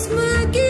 smoking.